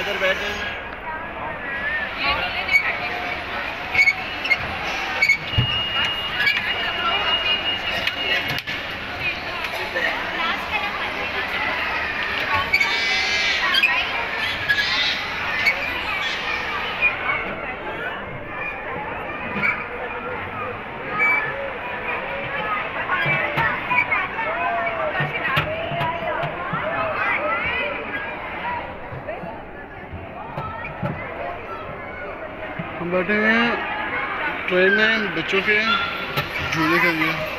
इधर बैठे। हम बैठे हुए हैं। ट्रेन में बच्चों के झूले के लिए।